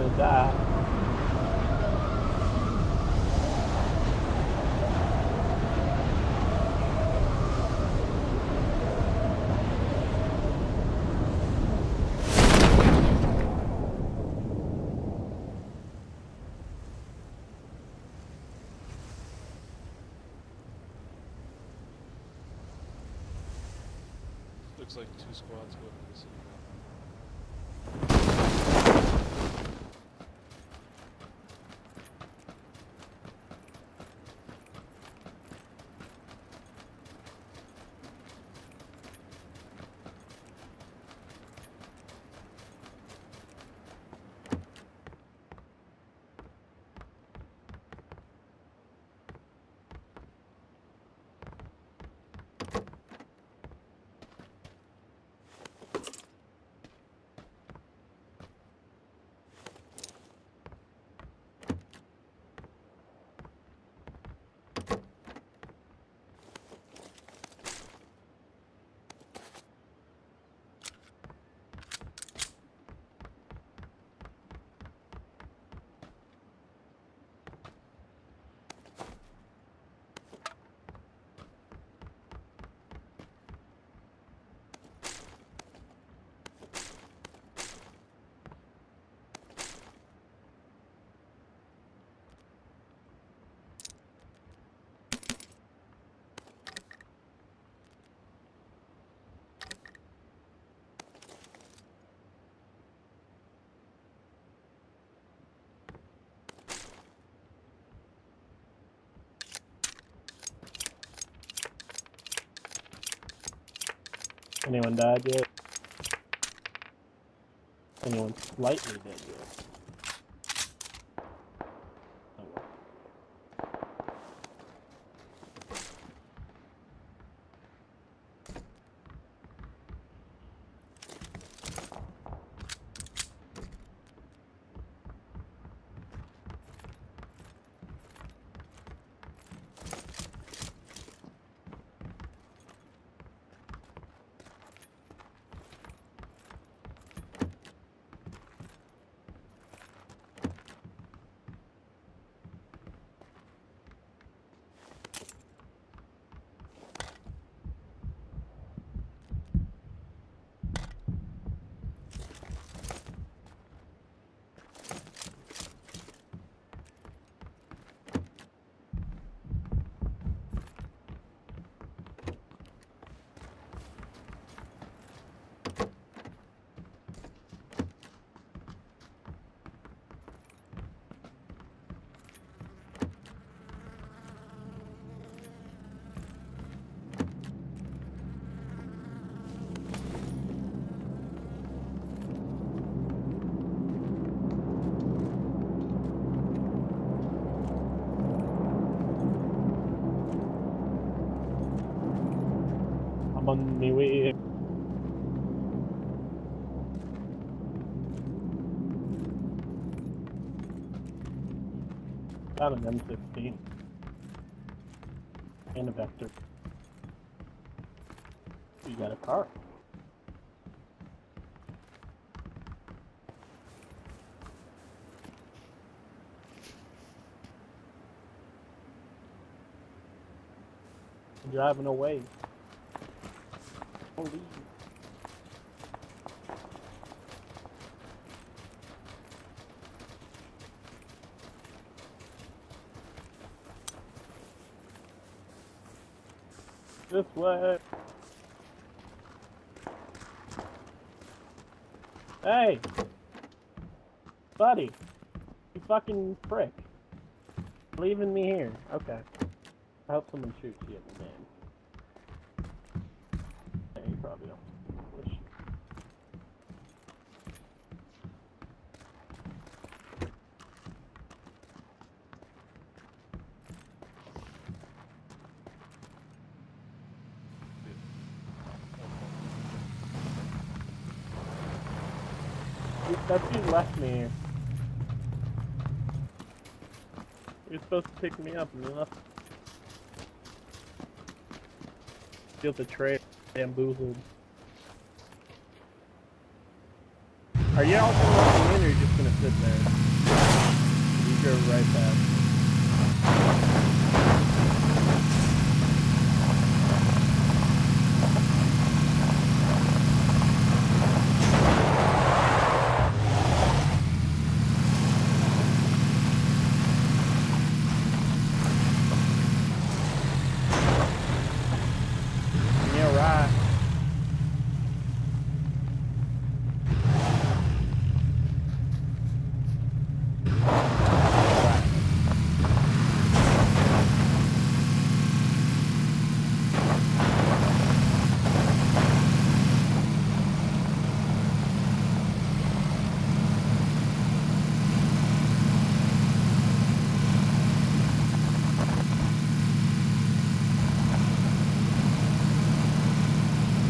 gonna die. Looks like two squads going to the city. Anyone died yet? Anyone slightly dead yet? On my way. Got an M16 and a Vector. You got a car. Driving away. Holy. This way. Hey! Buddy! You fucking prick. Leaving me here. Okay. I hope someone shoots you at the man. That dude left me. You're supposed to pick me up and you left. Feel betrayed, bamboozled. Are you all let in or are you just gonna sit there. You drove right past. Yeah, right.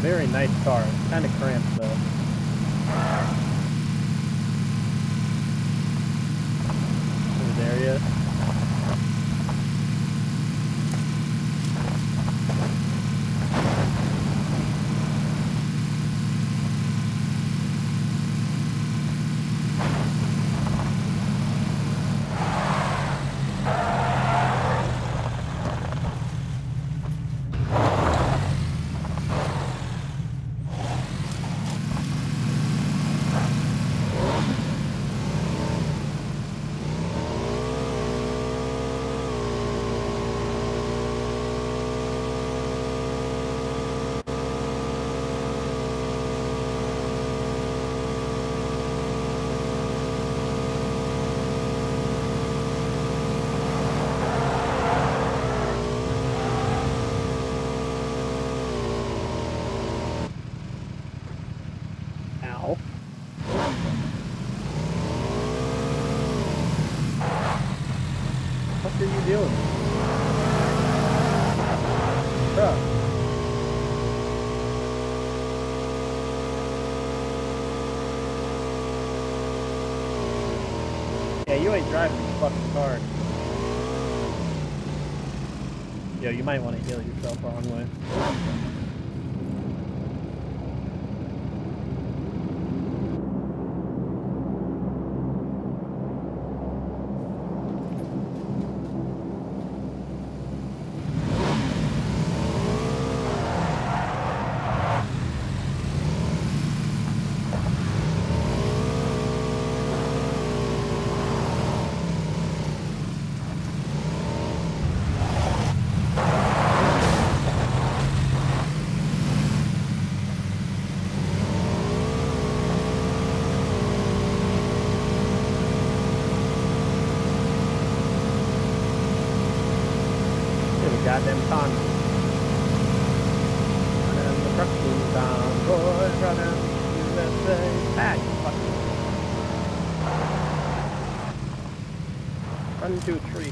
Right. Very nice car. Kind of cramped though. What are you doing? Bro. Yeah, you ain't driving this fucking car. Yo, you might want to heal yourself wrong way.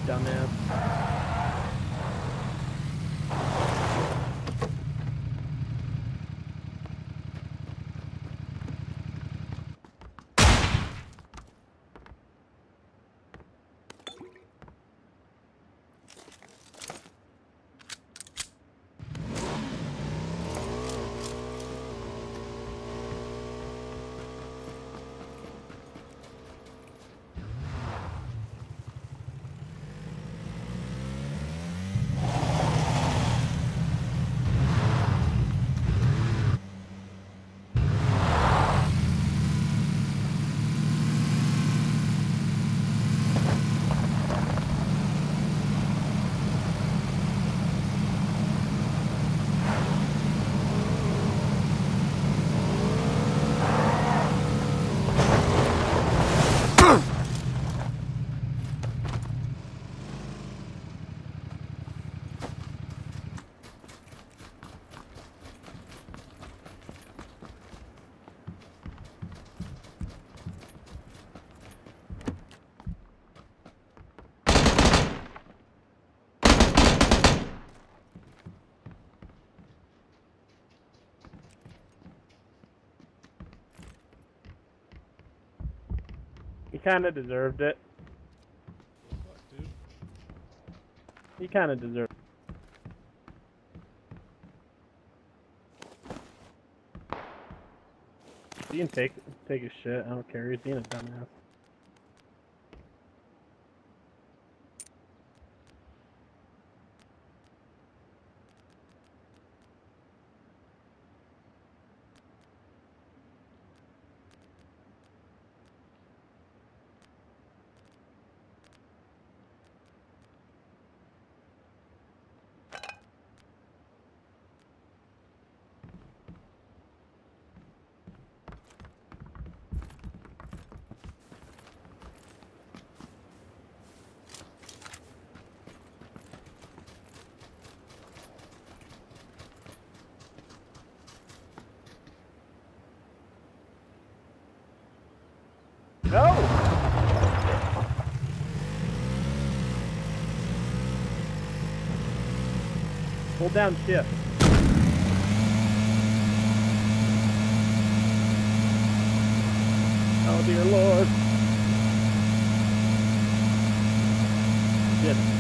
Dumbass. He kind of deserved it. He kind of deserved. He can take take his shit. I don't care. He's being a dumbass. Hold down shift. Oh dear lord. Shit.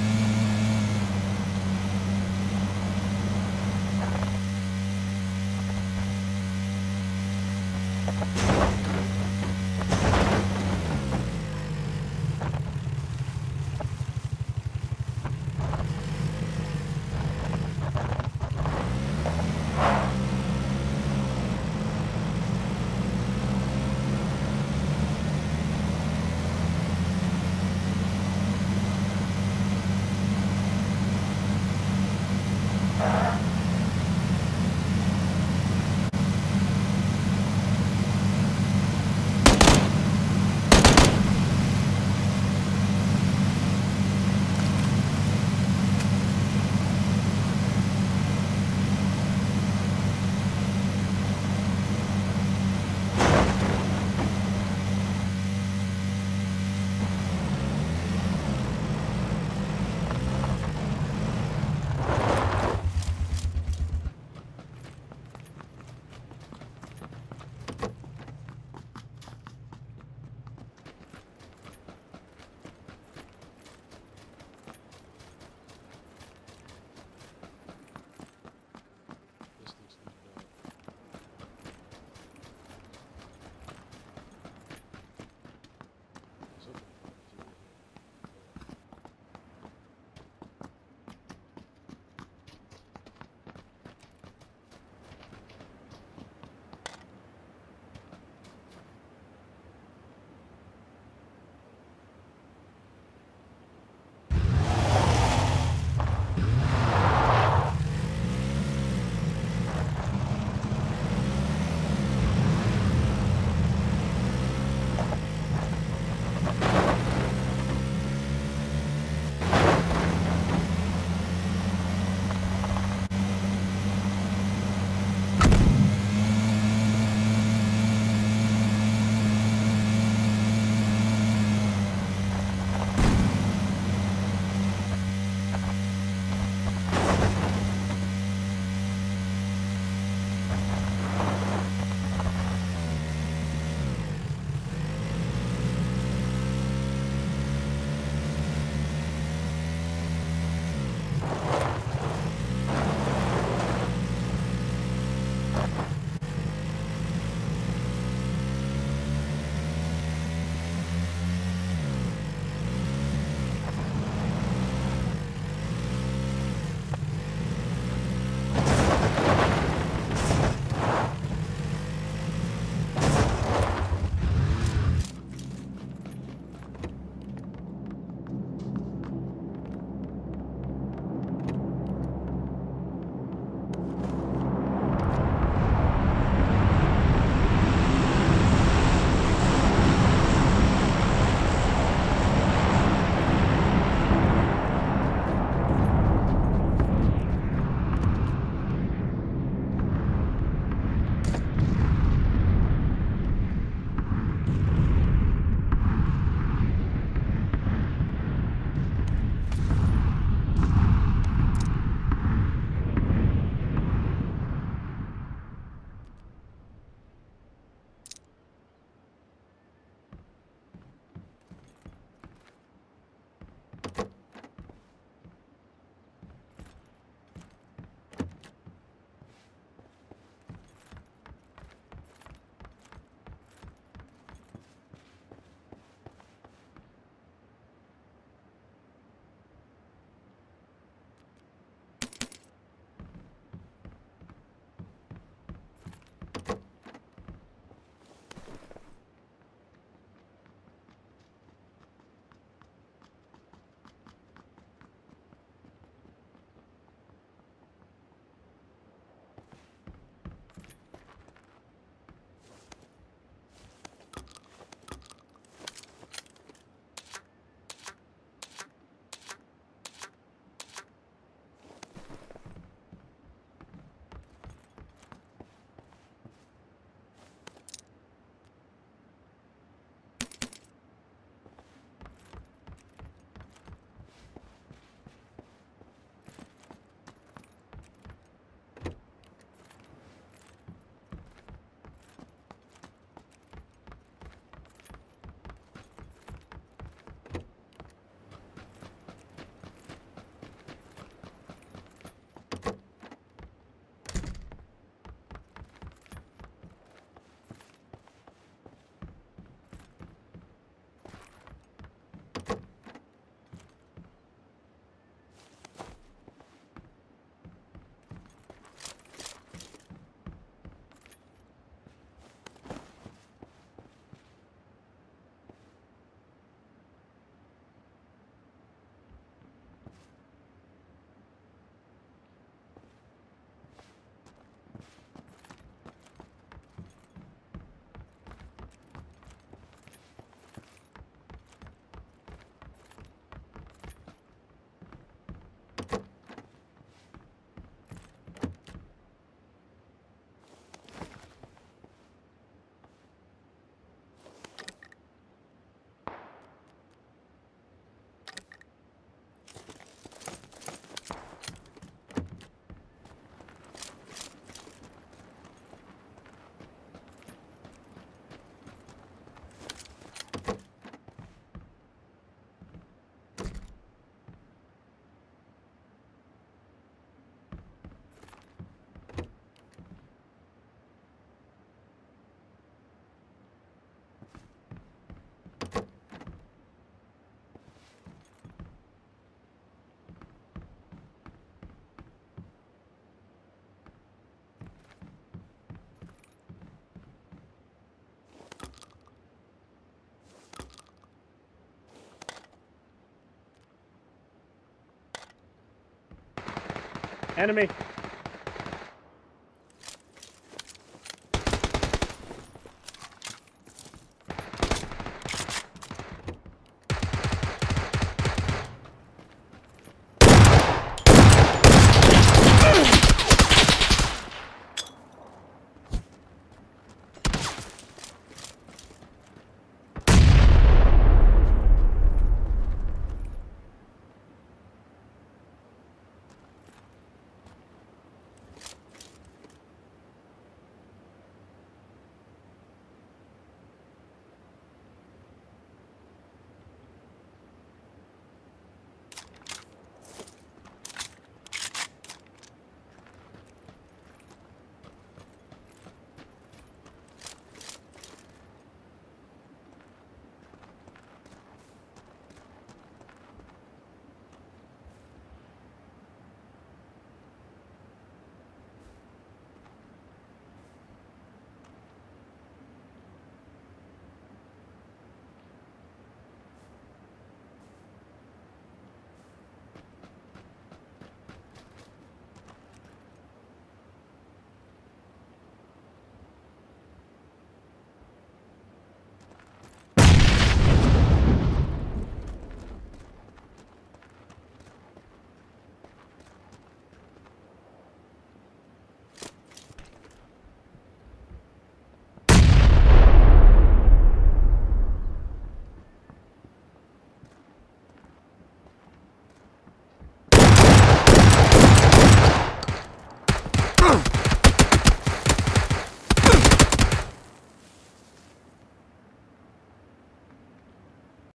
Enemy.